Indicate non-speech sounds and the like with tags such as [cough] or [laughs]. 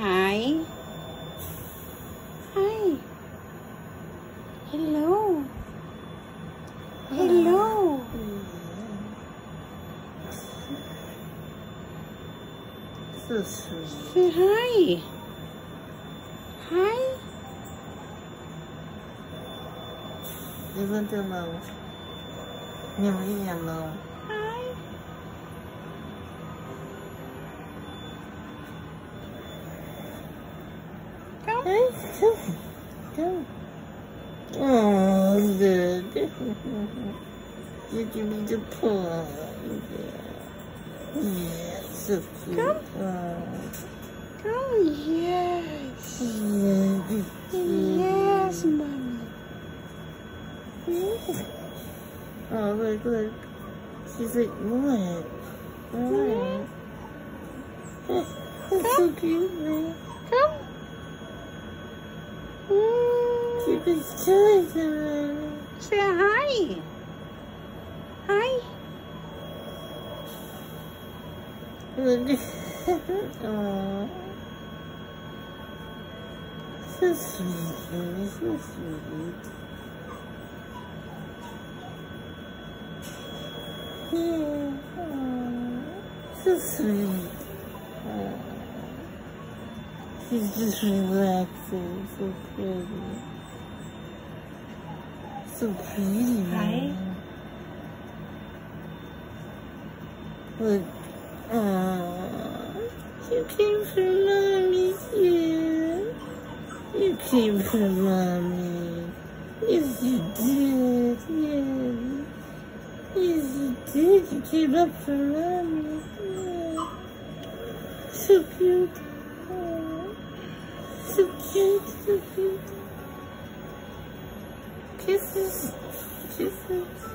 Hi. Hi. Hello. Hello. So sweet. Say hi. Hi. You want to know? You want to Hey, come. Come. Oh, good. You give me the paw. Yeah, so cute. Come. Oh, Come. Yes. yeah. Yes, mommy. Oh, look, look. She's like, what? What? That's so cute, man. Come. Keep his toys on. Say hi. Hi. Oh. [laughs] So sweet, man. So sweet. Yeah. [laughs] Oh. So sweet. Oh. He's just relaxing. So pretty. So pretty. Man. Look. Aww. You came for mommy, yeah. You came for mommy. Yes, you did, yeah. Yes, you did. You came up for mommy. Yeah. So cute. Aw. So cute, so cute. Kisses. Kisses.